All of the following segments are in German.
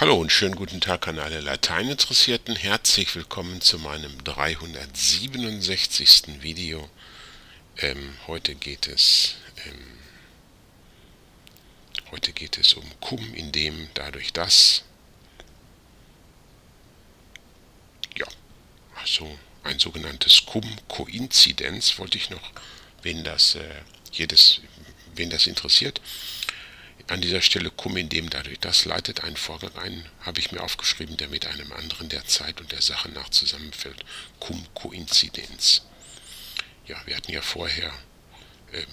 Hallo und schönen guten Tag an alle Lateininteressierten. Herzlich willkommen zu meinem 367. Video. Ähm, heute geht es ähm, heute geht es um Cum, in dem dadurch das ja also ein sogenanntes Cum-Koinzidenz wollte ich noch, wenn das äh, jedes wen das interessiert an dieser Stelle cum in dem dadurch. Das leitet einen Vorgang ein, habe ich mir aufgeschrieben, der mit einem anderen der Zeit und der Sache nach zusammenfällt. Cum Koinzidenz. Ja, wir hatten ja vorher ähm,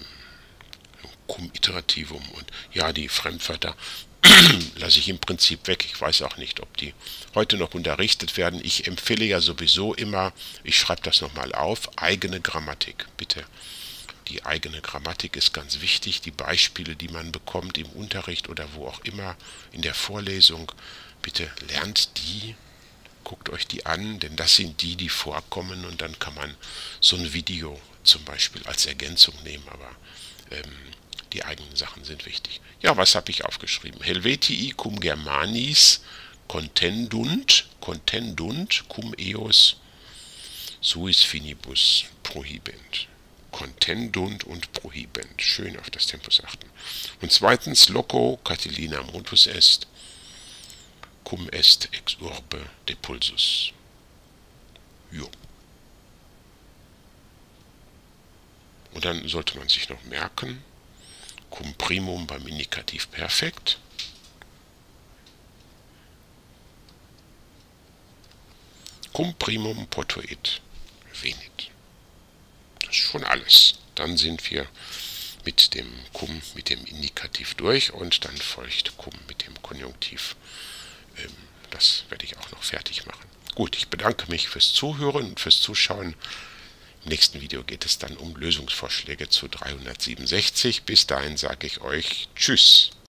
cum iterativum und ja, die Fremdwörter lasse ich im Prinzip weg. Ich weiß auch nicht, ob die heute noch unterrichtet werden. Ich empfehle ja sowieso immer, ich schreibe das nochmal auf, eigene Grammatik. Bitte die eigene Grammatik ist ganz wichtig, die Beispiele, die man bekommt im Unterricht oder wo auch immer in der Vorlesung, bitte lernt die, guckt euch die an, denn das sind die, die vorkommen und dann kann man so ein Video zum Beispiel als Ergänzung nehmen, aber ähm, die eigenen Sachen sind wichtig. Ja, was habe ich aufgeschrieben? Helvetii cum Germanis contendunt, contendunt cum eos suis finibus prohibent contendunt und prohibent. Schön auf das Tempus achten. Und zweitens, loco Catilina modus est, cum est ex urbe depulsus. Jo. Und dann sollte man sich noch merken, cum primum beim Indikativ perfekt, cum primum potuit venit schon alles. Dann sind wir mit dem Cum, mit dem Indikativ durch und dann folgt Cum mit dem Konjunktiv. Ähm, das werde ich auch noch fertig machen. Gut, ich bedanke mich fürs Zuhören und fürs Zuschauen. Im nächsten Video geht es dann um Lösungsvorschläge zu 367. Bis dahin sage ich euch Tschüss.